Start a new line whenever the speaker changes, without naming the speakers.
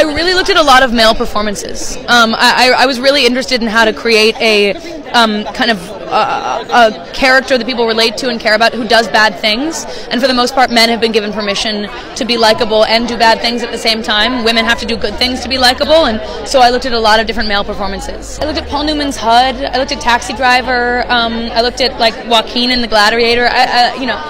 I really looked at a lot of male performances. Um, I, I, was really interested in how to create a um, kind of uh, a character that people relate to and care about who does bad things. And for the most part, men have been given permission to be likable and do bad things at the same time. Women have to do good things to be likable. And so I looked at a lot of different male performances. I looked at Paul Newman's HUD. I looked at Taxi Driver. Um, I looked at like Joaquin in The Gladiator. I, I, you know.